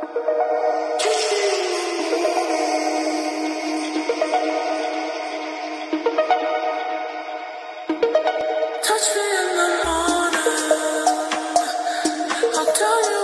Touch me in the morning. I'll tell you.